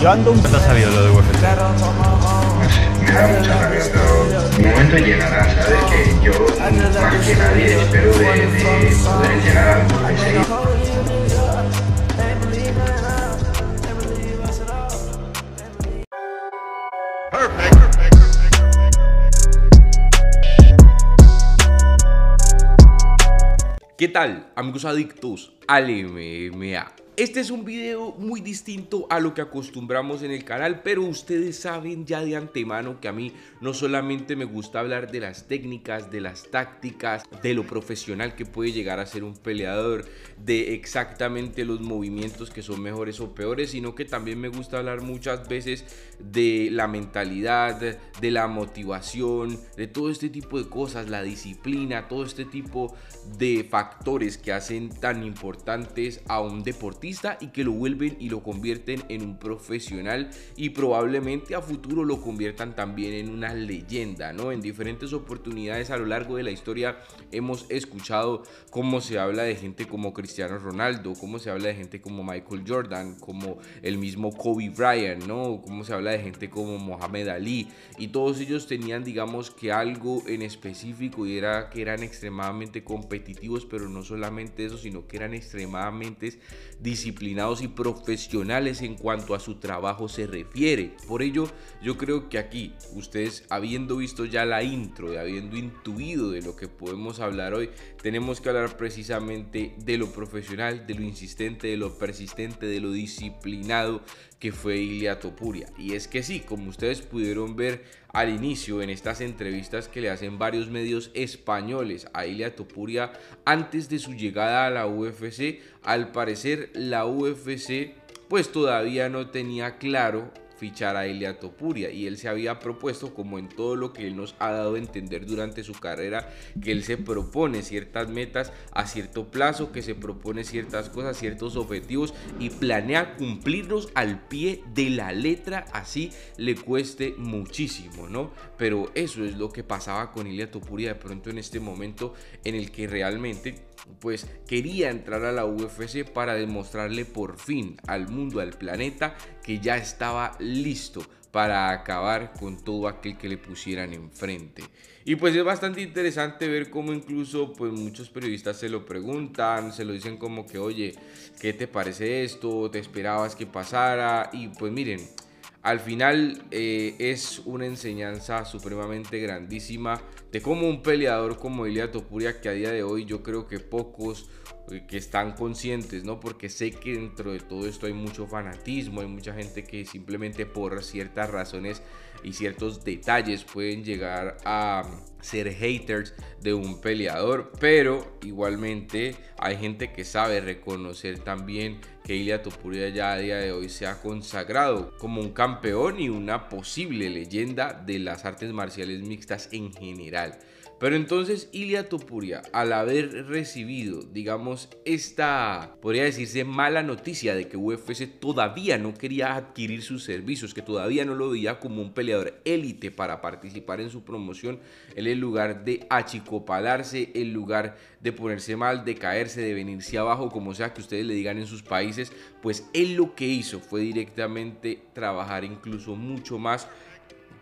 Yo ando un... ¿Cuánto ha salido lo de UFC? me da mucha rabia, pero mi momento llegará, ¿sabes? Que yo, más que nadie, espero de, de poder llegar a UFC. ¿Qué tal, amigos adictos al MMA? Este es un video muy distinto a lo que acostumbramos en el canal, pero ustedes saben ya de antemano que a mí no solamente me gusta hablar de las técnicas, de las tácticas, de lo profesional que puede llegar a ser un peleador, de exactamente los movimientos que son mejores o peores, sino que también me gusta hablar muchas veces de la mentalidad, de la motivación, de todo este tipo de cosas, la disciplina, todo este tipo de factores que hacen tan importantes a un y que lo vuelven y lo convierten en un profesional y probablemente a futuro lo conviertan también en una leyenda, ¿no? En diferentes oportunidades a lo largo de la historia hemos escuchado cómo se habla de gente como Cristiano Ronaldo, cómo se habla de gente como Michael Jordan, como el mismo Kobe Bryant, ¿no? Cómo se habla de gente como Mohamed Ali y todos ellos tenían digamos que algo en específico y era que eran extremadamente competitivos, pero no solamente eso, sino que eran extremadamente disciplinados y profesionales en cuanto a su trabajo se refiere. Por ello, yo creo que aquí, ustedes habiendo visto ya la intro y habiendo intuido de lo que podemos hablar hoy, tenemos que hablar precisamente de lo profesional, de lo insistente, de lo persistente, de lo disciplinado que fue Ilia Topuria. Y es que sí, como ustedes pudieron ver al inicio en estas entrevistas que le hacen varios medios españoles a Ilia Topuria antes de su llegada a la UFC, al parecer la UFC pues todavía no tenía claro fichar a Ilia Topuria y él se había propuesto como en todo lo que él nos ha dado a entender durante su carrera que él se propone ciertas metas a cierto plazo, que se propone ciertas cosas, ciertos objetivos y planea cumplirlos al pie de la letra así le cueste muchísimo, ¿no? Pero eso es lo que pasaba con Ilia Topuria de pronto en este momento en el que realmente pues quería entrar a la UFC para demostrarle por fin al mundo, al planeta, que ya estaba listo para acabar con todo aquel que le pusieran enfrente. Y pues es bastante interesante ver cómo incluso pues muchos periodistas se lo preguntan, se lo dicen como que, oye, ¿qué te parece esto? ¿Te esperabas que pasara? Y pues miren, al final eh, es una enseñanza supremamente grandísima de cómo un peleador como Ilia Topuria, que a día de hoy yo creo que pocos eh, que están conscientes, ¿no? Porque sé que dentro de todo esto hay mucho fanatismo, hay mucha gente que simplemente por ciertas razones y ciertos detalles pueden llegar a ser haters de un peleador, pero igualmente hay gente que sabe reconocer también que Ilia Topuria ya a día de hoy se ha consagrado como un campeón y una posible leyenda de las artes marciales mixtas en general. Pero entonces Ilia Topuria, al haber recibido, digamos, esta, podría decirse, mala noticia de que UFC todavía no quería adquirir sus servicios, que todavía no lo veía como un peleador élite para participar en su promoción, él en lugar de achicopalarse, en lugar de ponerse mal, de caerse, de venirse abajo, como sea que ustedes le digan en sus países, pues él lo que hizo fue directamente trabajar incluso mucho más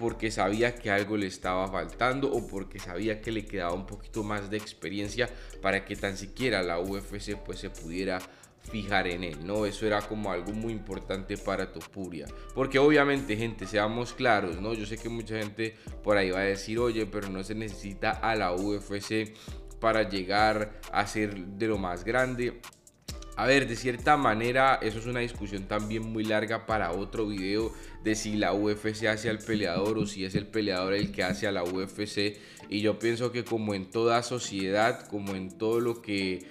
porque sabía que algo le estaba faltando o porque sabía que le quedaba un poquito más de experiencia para que tan siquiera la UFC pues se pudiera fijar en él, ¿no? Eso era como algo muy importante para Topuria. Porque obviamente, gente, seamos claros, ¿no? Yo sé que mucha gente por ahí va a decir, oye, pero no se necesita a la UFC para llegar a ser de lo más grande. A ver, de cierta manera, eso es una discusión también muy larga para otro video de si la UFC hace al peleador o si es el peleador el que hace a la UFC. Y yo pienso que como en toda sociedad, como en todo lo que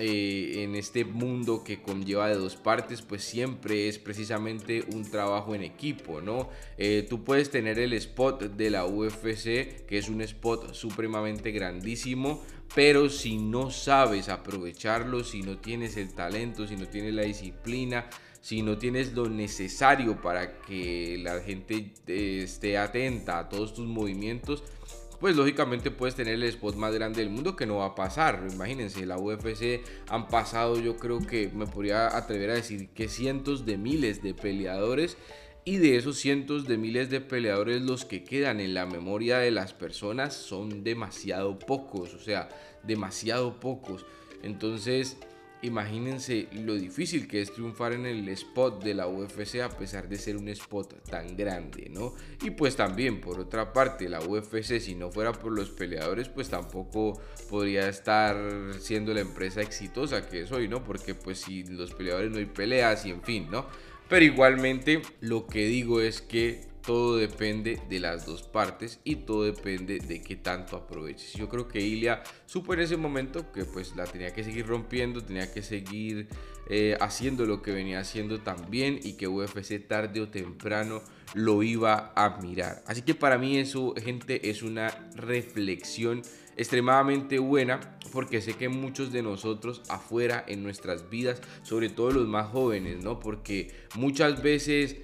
eh, en este mundo que conlleva de dos partes, pues siempre es precisamente un trabajo en equipo, ¿no? Eh, tú puedes tener el spot de la UFC, que es un spot supremamente grandísimo, pero si no sabes aprovecharlo, si no tienes el talento, si no tienes la disciplina, si no tienes lo necesario para que la gente eh, esté atenta a todos tus movimientos, pues lógicamente puedes tener el spot más grande del mundo que no va a pasar. Imagínense, la UFC han pasado, yo creo que me podría atrever a decir que cientos de miles de peleadores y de esos cientos de miles de peleadores los que quedan en la memoria de las personas son demasiado pocos, o sea, demasiado pocos. Entonces, imagínense lo difícil que es triunfar en el spot de la UFC a pesar de ser un spot tan grande, ¿no? Y pues también, por otra parte, la UFC, si no fuera por los peleadores, pues tampoco podría estar siendo la empresa exitosa que es hoy, ¿no? Porque pues si los peleadores no hay peleas y en fin, ¿no? Pero igualmente lo que digo es que todo depende de las dos partes y todo depende de qué tanto aproveches. Yo creo que Ilia supo en ese momento que pues la tenía que seguir rompiendo, tenía que seguir eh, haciendo lo que venía haciendo también y que UFC tarde o temprano lo iba a mirar. Así que para mí eso, gente, es una reflexión extremadamente buena porque sé que muchos de nosotros afuera en nuestras vidas, sobre todo los más jóvenes, ¿no? Porque muchas veces,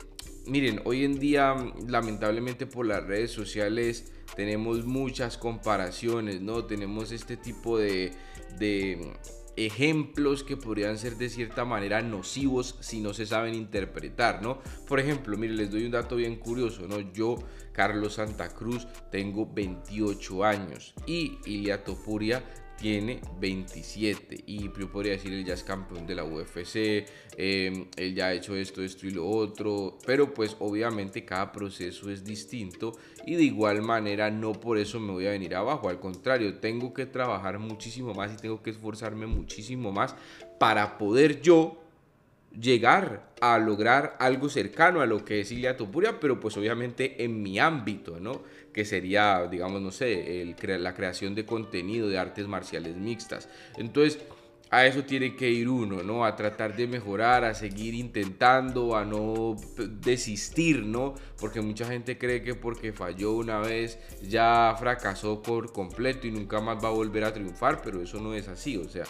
miren, hoy en día lamentablemente por las redes sociales tenemos muchas comparaciones, ¿no? Tenemos este tipo de, de ejemplos que podrían ser de cierta manera nocivos si no se saben interpretar, ¿no? Por ejemplo, mire, les doy un dato bien curioso, ¿no? Yo, Carlos Santa Cruz, tengo 28 años y Ilia Topuria tiene 27 y yo podría decir él ya es campeón de la UFC, em, él ya ha hecho esto, esto y lo otro, pero pues obviamente cada proceso es distinto y de igual manera no por eso me voy a venir abajo, al contrario, tengo que trabajar muchísimo más y tengo que esforzarme muchísimo más para poder yo llegar a lograr algo cercano a lo que es Ilia Topuria, pero pues obviamente en mi ámbito, ¿no? Que sería, digamos, no sé, la creación de contenido de artes marciales mixtas. Entonces, a eso tiene que ir uno, ¿no? A tratar de mejorar, a seguir intentando, a no desistir, ¿no? Porque mucha gente cree que porque falló una vez ya fracasó por completo y nunca más va a volver a triunfar, pero eso no es así, o sea,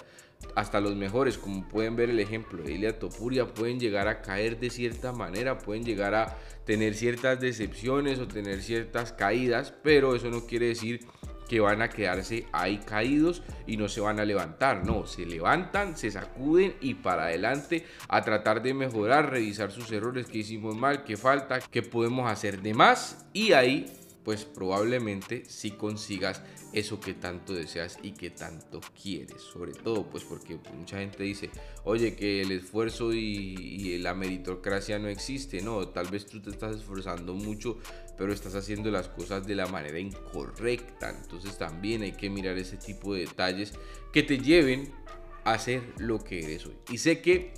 hasta los mejores, como pueden ver el ejemplo de Ilia Topuria, pueden llegar a caer de cierta manera, pueden llegar a tener ciertas decepciones o tener ciertas caídas, pero eso no quiere decir que van a quedarse ahí caídos y no se van a levantar. No, se levantan, se sacuden y para adelante a tratar de mejorar, revisar sus errores, que hicimos mal, qué falta, qué podemos hacer de más y ahí pues probablemente si consigas eso que tanto deseas y que tanto quieres. Sobre todo, pues porque mucha gente dice, oye, que el esfuerzo y, la meritocracia no existe. No, tal vez tú te estás esforzando mucho, pero estás haciendo las cosas de la manera incorrecta. Entonces también hay que mirar ese tipo de detalles que te lleven a ser lo que eres hoy. Y sé que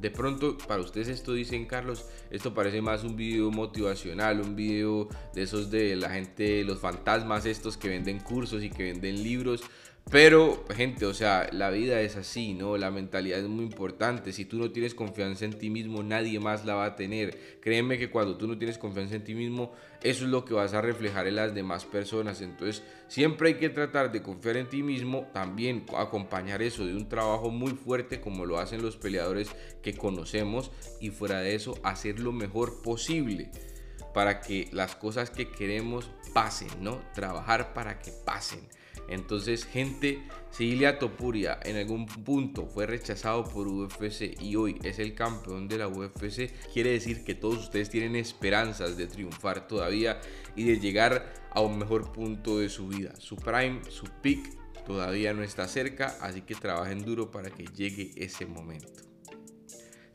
de pronto para ustedes esto dicen Carlos, esto parece más un video motivacional, un video de esos de la gente, los fantasmas estos que venden cursos y que venden libros. Pero, gente, o sea, la vida es así, ¿no? La mentalidad es muy importante. Si tú no tienes confianza en ti mismo, nadie más la va a tener. Créeme que cuando tú no tienes confianza en ti mismo, eso es lo que vas a reflejar en las demás personas. Entonces, siempre hay que tratar de confiar en ti mismo, también acompañar eso de un trabajo muy fuerte como lo hacen los peleadores que conocemos y fuera de eso, hacer lo mejor posible para que las cosas que queremos pasen, ¿no? Trabajar para que pasen. Entonces, gente, si Ilia Topuria en algún punto fue rechazado por UFC y hoy es el campeón de la UFC, quiere decir que todos ustedes tienen esperanzas de triunfar todavía y de llegar a un mejor punto de su vida. Su prime, su peak todavía no está cerca, así que trabajen duro para que llegue ese momento.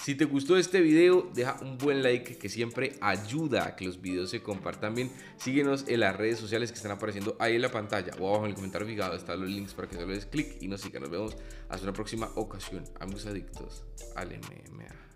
Si te gustó este video, deja un buen like que siempre ayuda a que los videos se compartan bien. Síguenos en las redes sociales que están apareciendo ahí en la pantalla o abajo en el comentario fijado están los links para que solo des clic y nos sigan. Nos vemos hasta una próxima ocasión. Amigos adictos al MMA.